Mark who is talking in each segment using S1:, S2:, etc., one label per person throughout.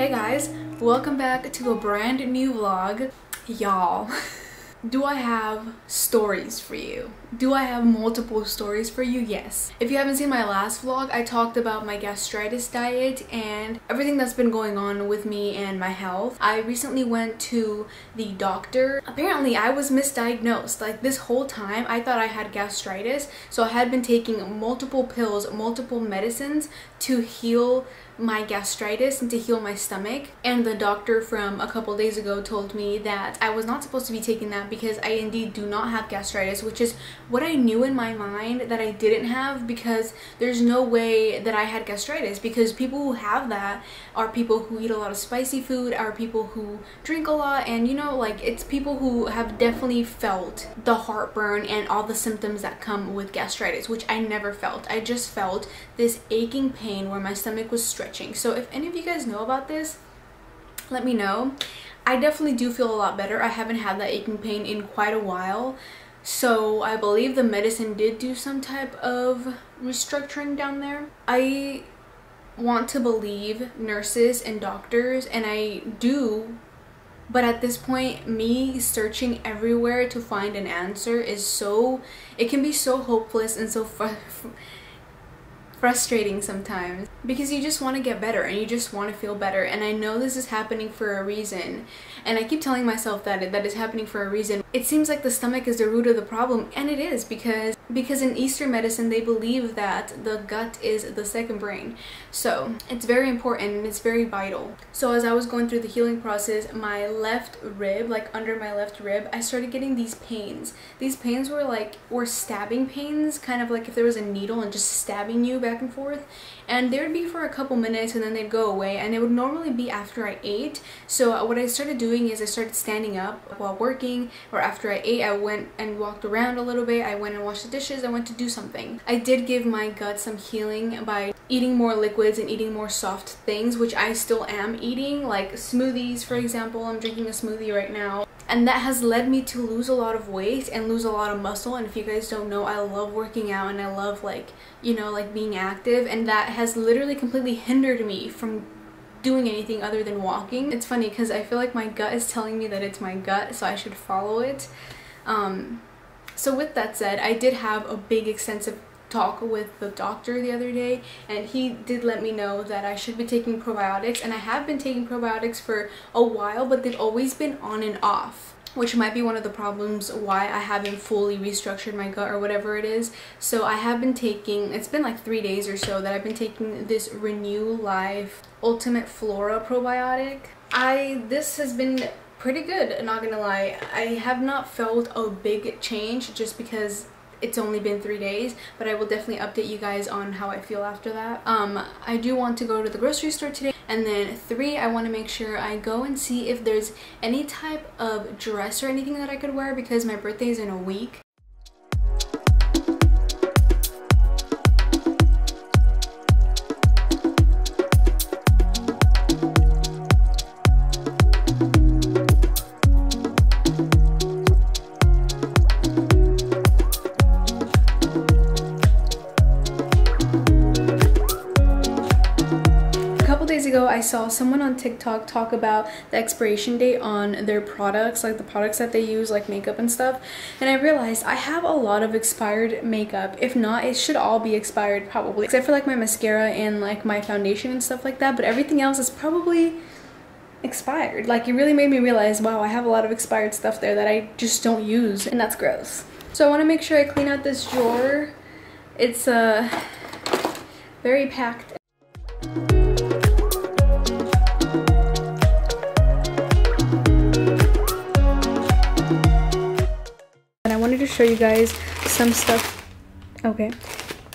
S1: Hey guys, welcome back to a brand new vlog. Y'all, do I have stories for you? Do I have multiple stories for you? Yes. If you haven't seen my last vlog, I talked about my gastritis diet and everything that's been going on with me and my health. I recently went to the doctor. Apparently, I was misdiagnosed. Like this whole time, I thought I had gastritis. So I had been taking multiple pills, multiple medicines to heal my gastritis and to heal my stomach and the doctor from a couple days ago told me that I was not supposed to be taking that because I indeed do not have gastritis which is what I knew in my mind that I didn't have because there's no way that I had gastritis because people who have that are people who eat a lot of spicy food are people who drink a lot and you know like it's people who have definitely felt the heartburn and all the symptoms that come with gastritis which I never felt I just felt this aching pain where my stomach was stretching. So if any of you guys know about this, let me know. I definitely do feel a lot better. I haven't had that aching pain in quite a while. So I believe the medicine did do some type of restructuring down there. I want to believe nurses and doctors and I do but at this point me searching everywhere to find an answer is so it can be so hopeless and so frustrating sometimes because you just want to get better and you just want to feel better and I know this is happening for a reason and I keep telling myself that that is happening for a reason. It seems like the stomach is the root of the problem and it is because because in Eastern medicine they believe that the gut is the second brain. So it's very important and it's very vital. So as I was going through the healing process, my left rib, like under my left rib, I started getting these pains. These pains were like, were stabbing pains, kind of like if there was a needle and just stabbing you back and forth. And they would be for a couple minutes and then they'd go away and it would normally be after I ate. So uh, what I started doing is I started standing up while working or after I ate I went and walked around a little bit. I went and washed the dishes. I went to do something. I did give my gut some healing by eating more liquids and eating more soft things which I still am eating like smoothies for example. I'm drinking a smoothie right now and that has led me to lose a lot of weight and lose a lot of muscle and if you guys don't know I love working out and I love like you know like being active and that has literally completely hindered me from doing anything other than walking. It's funny because I feel like my gut is telling me that it's my gut so I should follow it. Um, so with that said, I did have a big extensive talk with the doctor the other day and he did let me know that I should be taking probiotics and I have been taking probiotics for a while but they've always been on and off which might be one of the problems why I haven't fully restructured my gut or whatever it is. So I have been taking, it's been like three days or so that I've been taking this Renew Life Ultimate Flora probiotic. I, this has been pretty good, not gonna lie. I have not felt a big change just because it's only been three days but I will definitely update you guys on how I feel after that. Um I do want to go to the grocery store today and then three I want to make sure I go and see if there's any type of dress or anything that I could wear because my birthday is in a week someone on TikTok talk about the expiration date on their products, like the products that they use, like makeup and stuff. And I realized I have a lot of expired makeup. If not, it should all be expired probably. Except for like my mascara and like my foundation and stuff like that. But everything else is probably expired. Like it really made me realize, wow, I have a lot of expired stuff there that I just don't use. And that's gross. So I want to make sure I clean out this drawer. It's uh, very packed to show you guys some stuff. Okay.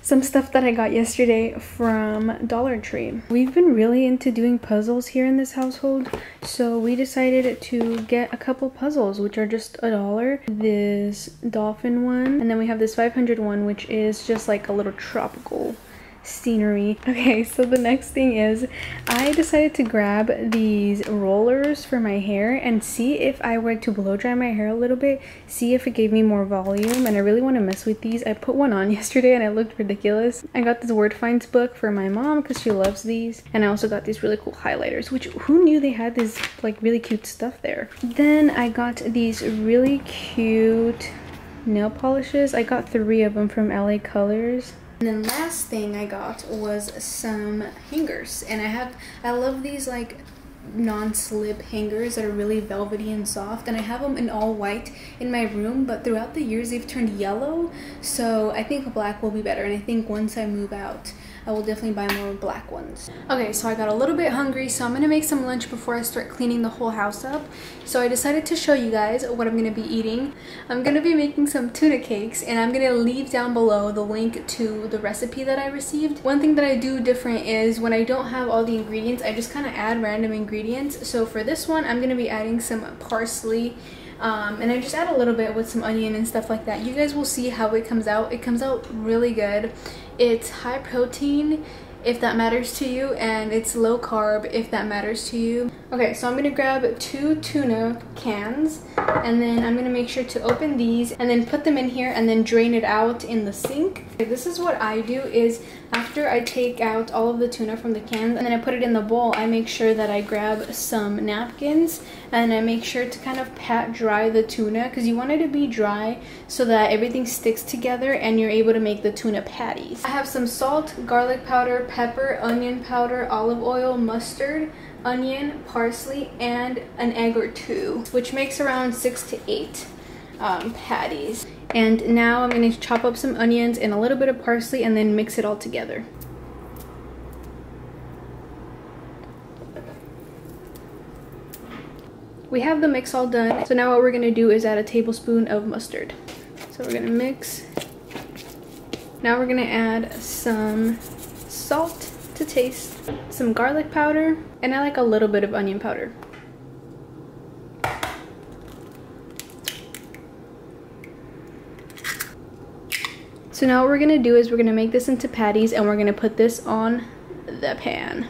S1: Some stuff that I got yesterday from Dollar Tree. We've been really into doing puzzles here in this household. So we decided to get a couple puzzles, which are just a dollar. This dolphin one. And then we have this 500 one, which is just like a little tropical scenery. Okay, so the next thing is I decided to grab these rollers for my hair and see if I were to blow dry my hair a little bit, see if it gave me more volume. And I really want to mess with these. I put one on yesterday and it looked ridiculous. I got this Word Finds book for my mom because she loves these. And I also got these really cool highlighters, which who knew they had this like really cute stuff there. Then I got these really cute nail polishes. I got three of them from LA Colors. And then last thing I got was some hangers. And I have, I love these like non-slip hangers that are really velvety and soft. And I have them in all white in my room but throughout the years they've turned yellow. So I think black will be better. And I think once I move out I will definitely buy more black ones. Okay, so I got a little bit hungry, so I'm gonna make some lunch before I start cleaning the whole house up. So I decided to show you guys what I'm gonna be eating. I'm gonna be making some tuna cakes, and I'm gonna leave down below the link to the recipe that I received. One thing that I do different is when I don't have all the ingredients, I just kind of add random ingredients. So for this one, I'm gonna be adding some parsley, um, and I just add a little bit with some onion and stuff like that. You guys will see how it comes out. It comes out really good. It's high protein if that matters to you and it's low carb if that matters to you. Okay, so I'm gonna grab two tuna cans and then I'm gonna make sure to open these and then put them in here and then drain it out in the sink. This is what I do is after I take out all of the tuna from the cans and then I put it in the bowl, I make sure that I grab some napkins and I make sure to kind of pat dry the tuna because you want it to be dry so that everything sticks together and you're able to make the tuna patties. I have some salt, garlic powder, pepper, onion powder, olive oil, mustard, onion, parsley, and an egg or two, which makes around six to eight um, patties. And now I'm gonna chop up some onions and a little bit of parsley and then mix it all together. We have the mix all done. So now what we're gonna do is add a tablespoon of mustard. So we're gonna mix. Now we're gonna add some salt to taste, some garlic powder, and I like a little bit of onion powder. So now what we're gonna do is we're gonna make this into patties and we're gonna put this on the pan.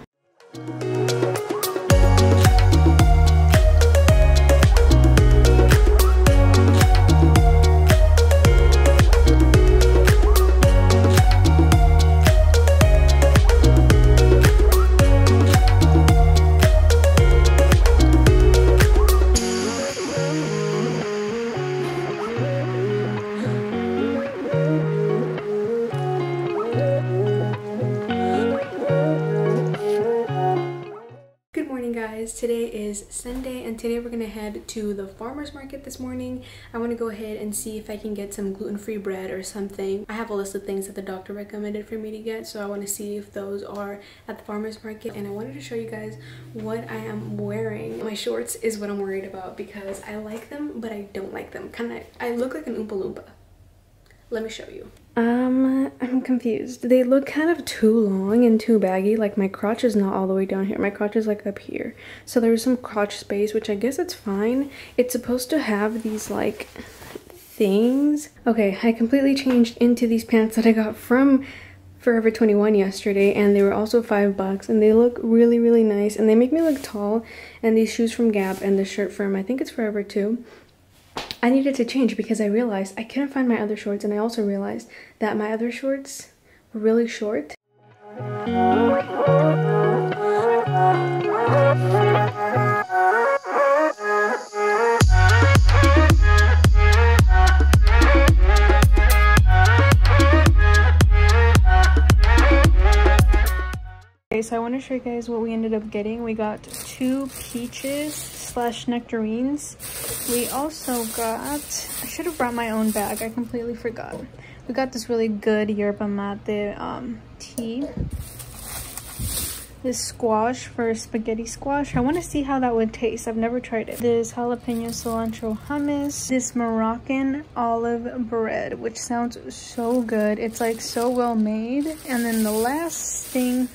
S1: Today is sunday and today we're gonna head to the farmers market this morning. I want to go ahead and see if i can get some gluten-free bread or something. I have a list of things that the doctor recommended for me to get so i want to see if those are at the farmers market and i wanted to show you guys what i am wearing. My shorts is what i'm worried about because i like them but i don't like them. Kind of i look like an oompa loompa. Let me show you um, I'm confused. They look kind of too long and too baggy. Like my crotch is not all the way down here. My crotch is like up here. So there's some crotch space, which I guess it's fine. It's supposed to have these like things. Okay, I completely changed into these pants that I got from Forever 21 yesterday and they were also five bucks and they look really really nice and they make me look tall and these shoes from Gap and the shirt from I think it's Forever too I needed to change because I realized I couldn't find my other shorts and I also realized that my other shorts were really short. Okay, so I want to show you guys what we ended up getting. We got two peaches slash nectarines. We also got, I should have brought my own bag. I completely forgot. We got this really good yerba mate um, tea. This squash for spaghetti squash. I want to see how that would taste. I've never tried it. This jalapeno cilantro hummus. This Moroccan olive bread, which sounds so good. It's like so well made. And then the last thing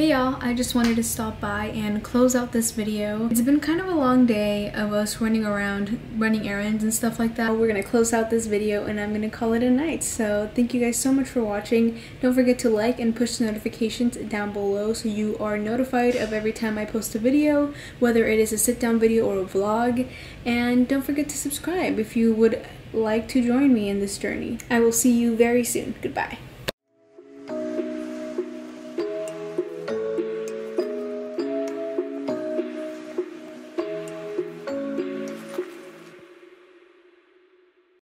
S1: Hey y'all, I just wanted to stop by and close out this video. It's been kind of a long day of us running around, running errands and stuff like that. We're gonna close out this video and I'm gonna call it a night. So thank you guys so much for watching. Don't forget to like and push the notifications down below so you are notified of every time I post a video, whether it is a sit down video or a vlog. And don't forget to subscribe if you would like to join me in this journey. I will see you very soon. Goodbye.